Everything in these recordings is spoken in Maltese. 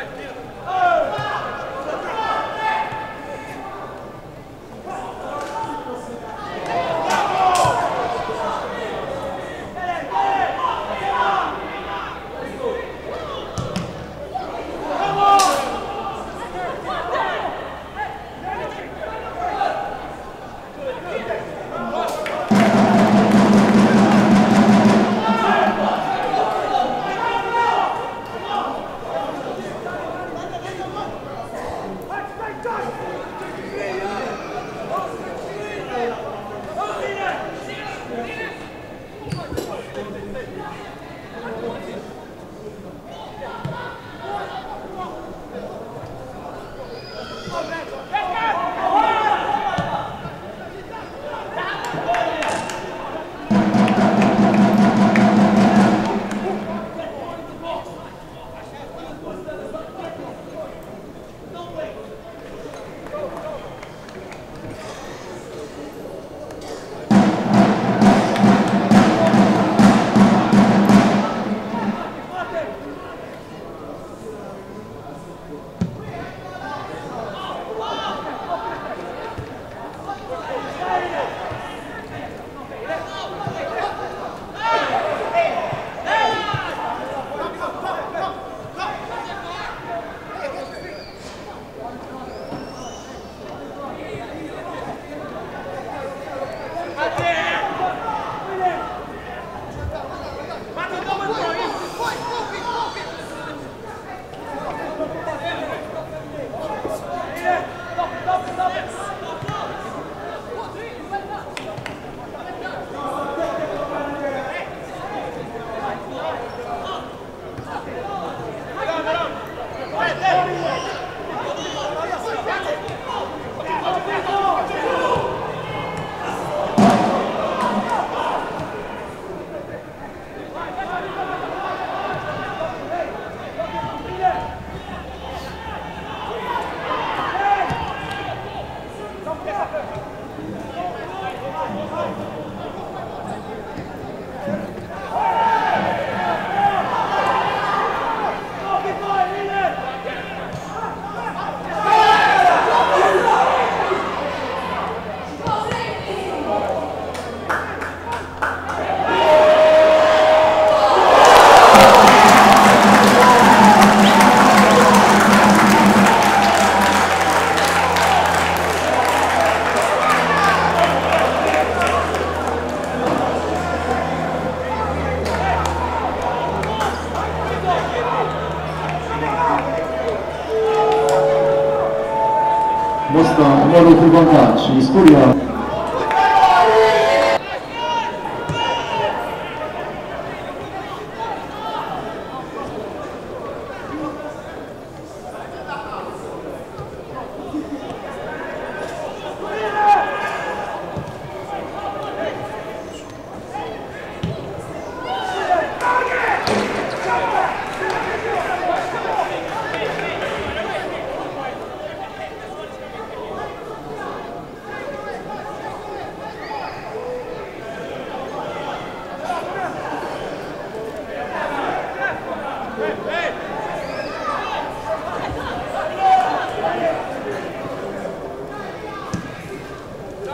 Vai, tira. wygląda, czy studia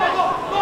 go, go, go.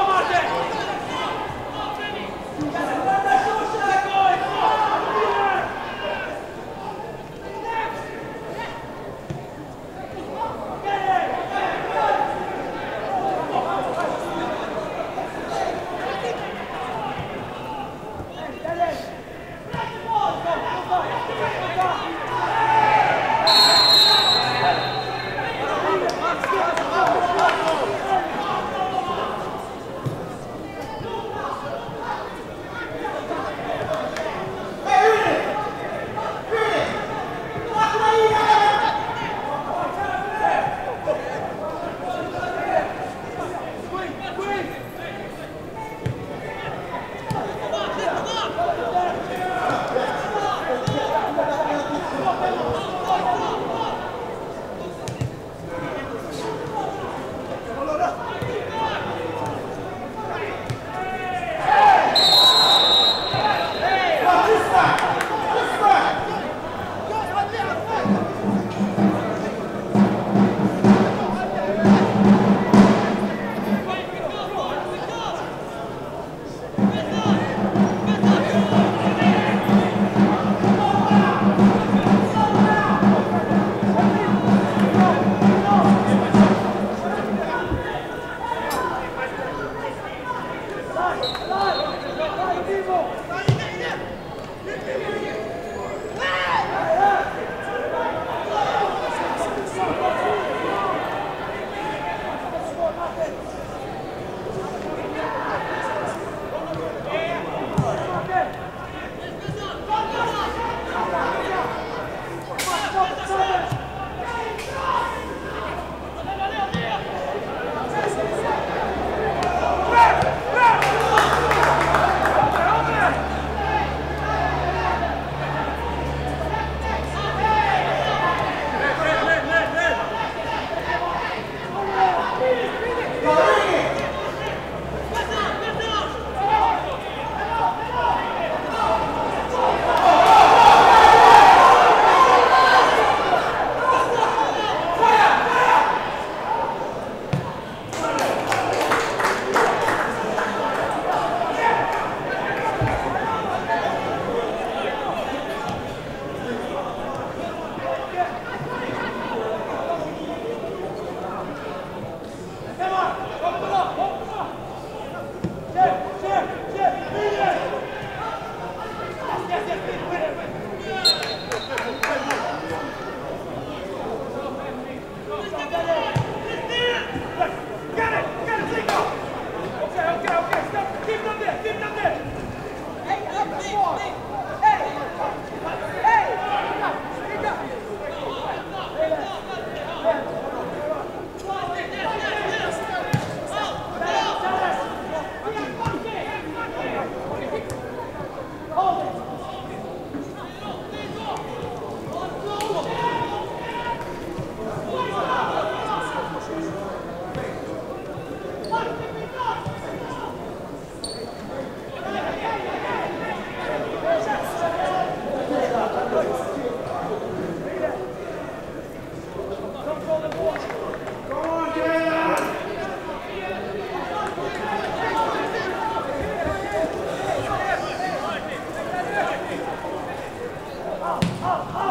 oh, oh, oh.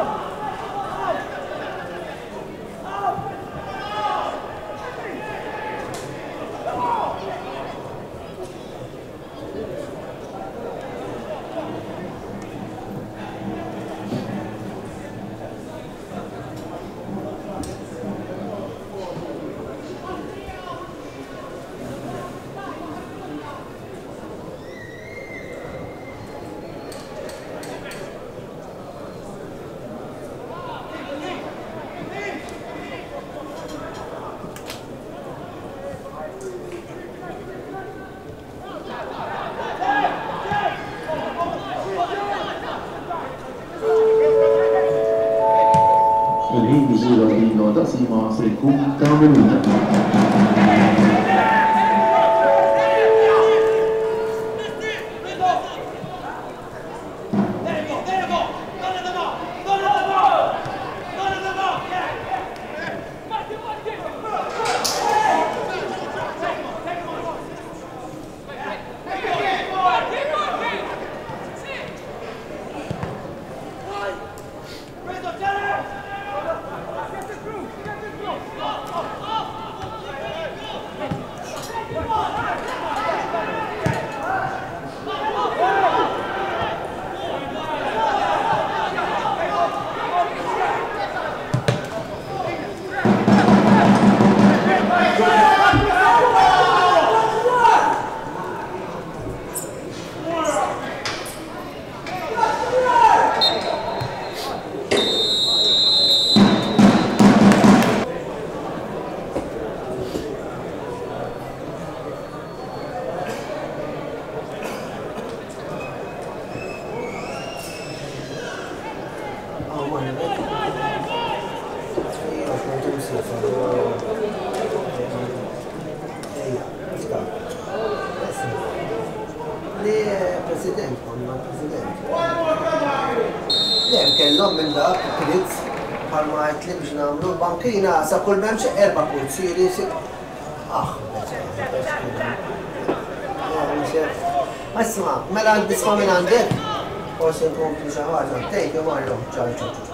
Li president, konna president. l-bankina sa kull m'hemm xi erba' kurzieri aħ. Asma, mela nisma' minn għandek, forse nkompli xi ħaġa, tgħid imorru ċarċu.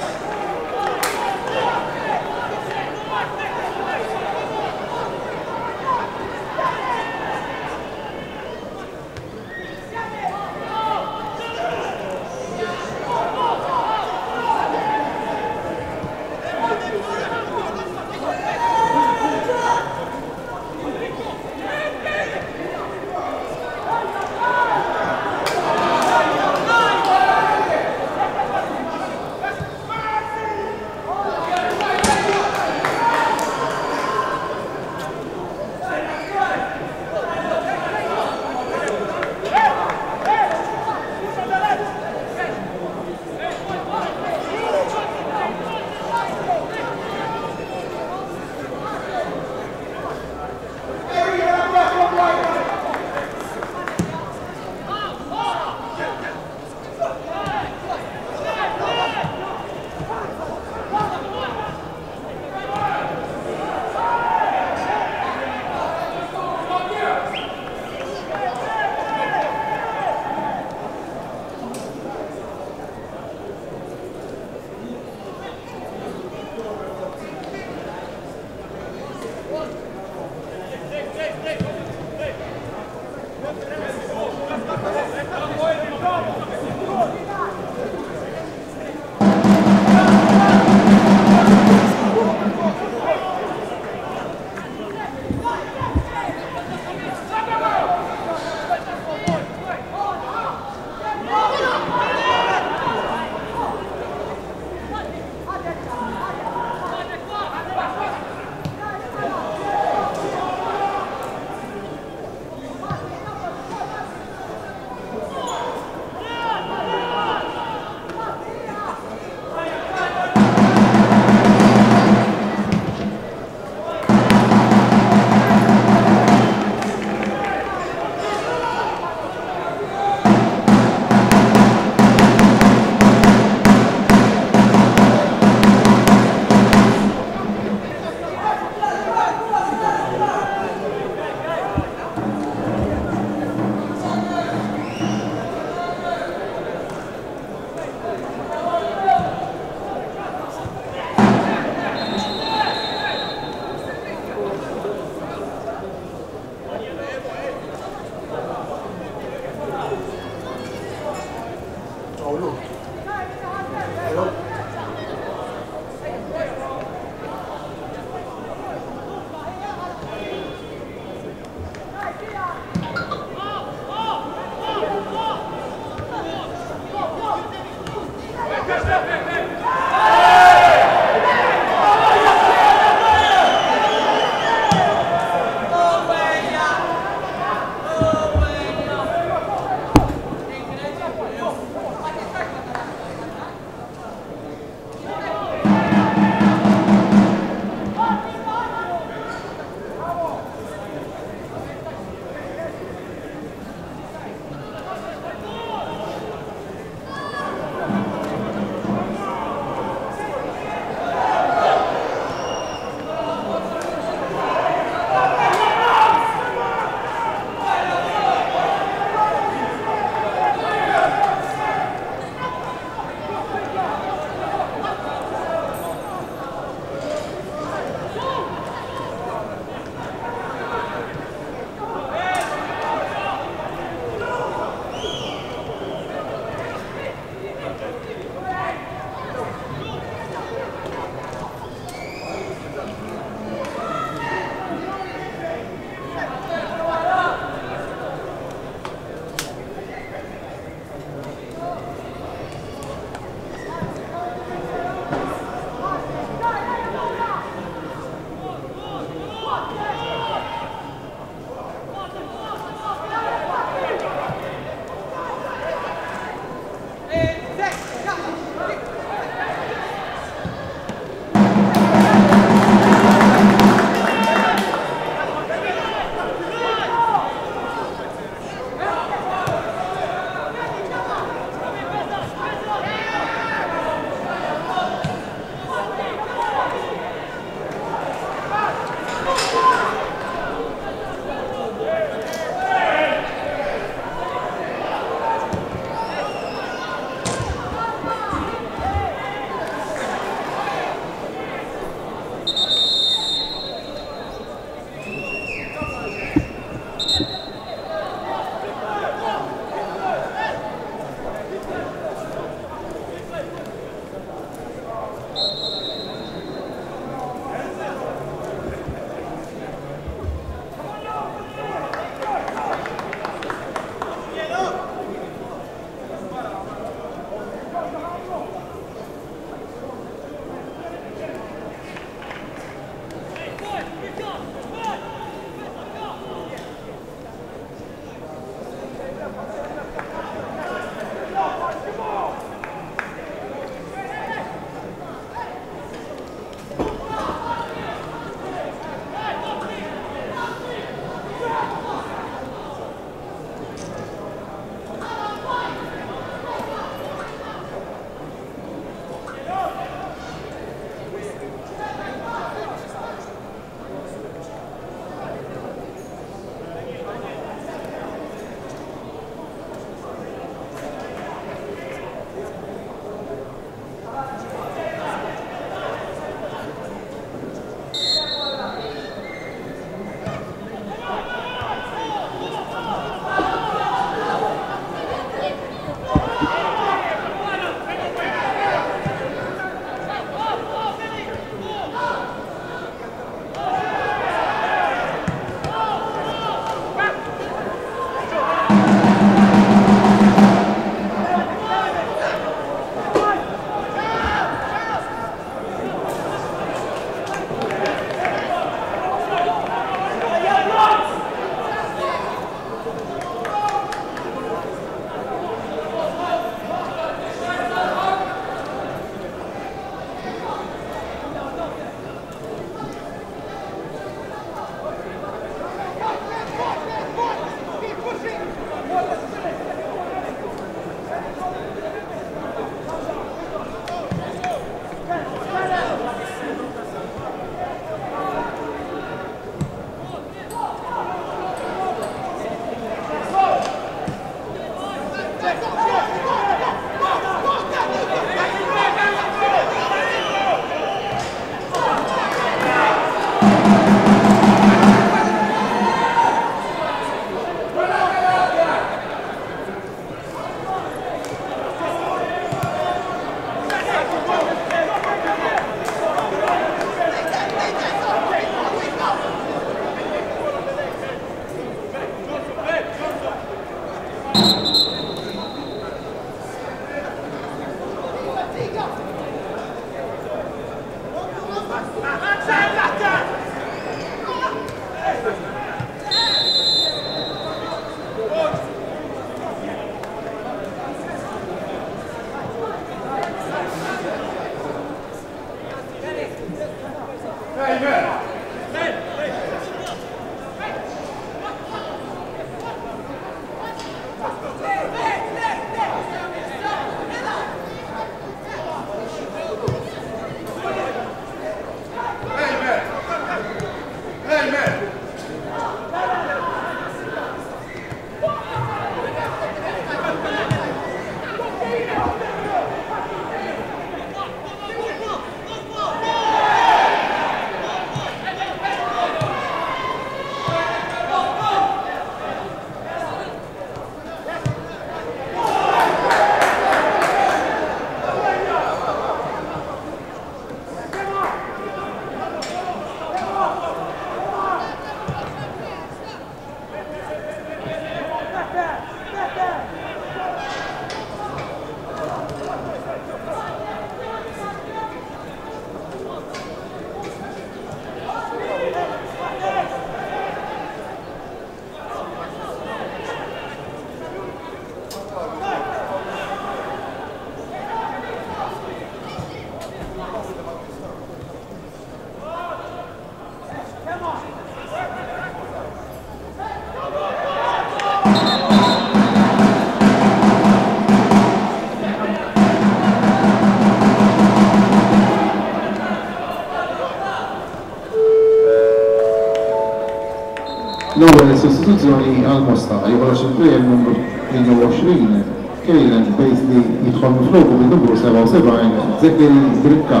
l-istituzzjoni għal-mosta, jgħolax il n numru 22 kejlen bejt li jitħol n-flogu minn numru 77 zekkeri drikka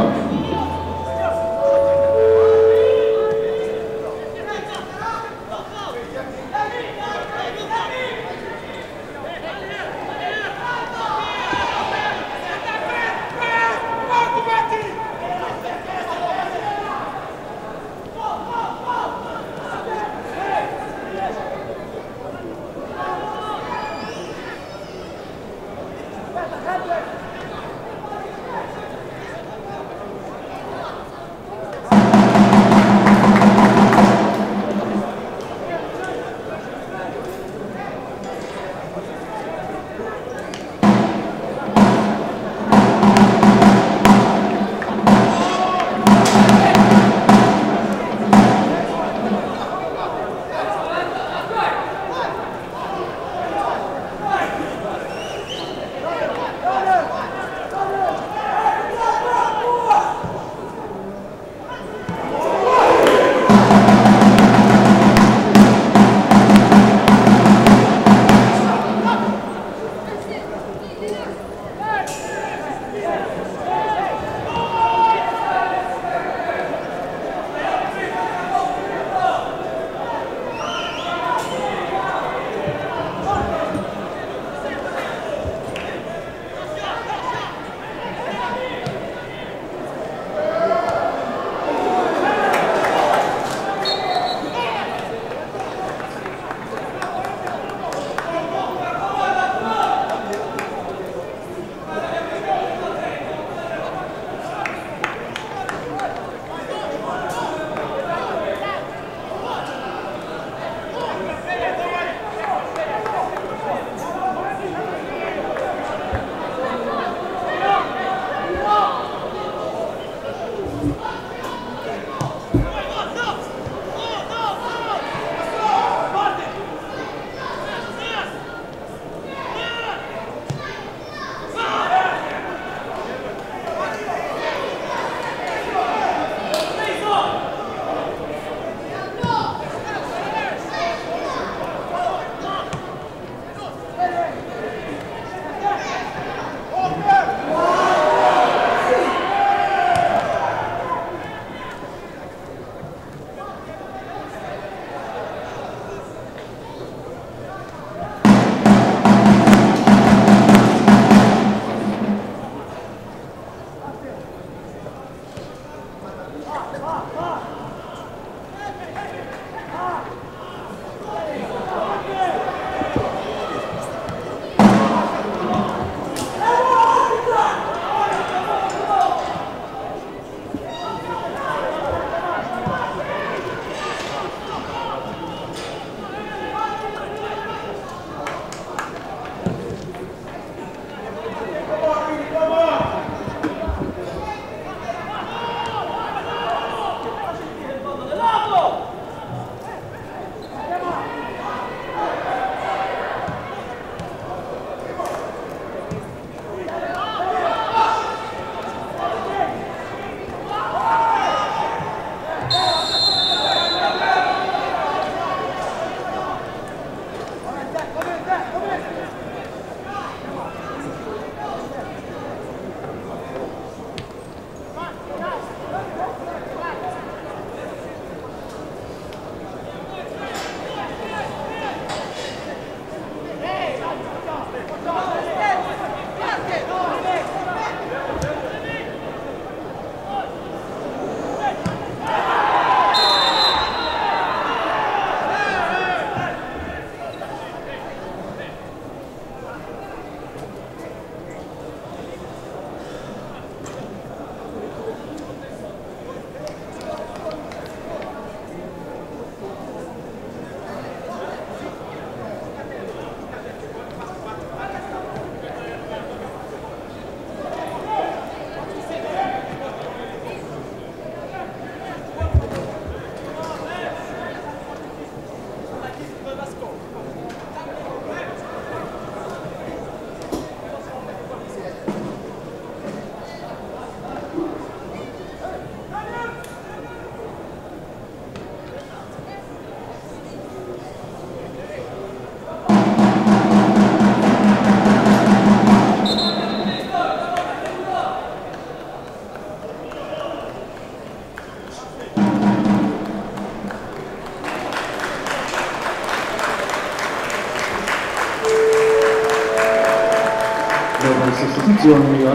John Real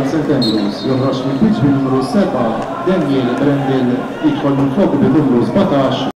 numru 7, Daniel Brendel jidħol minn fuq bil-numru 17.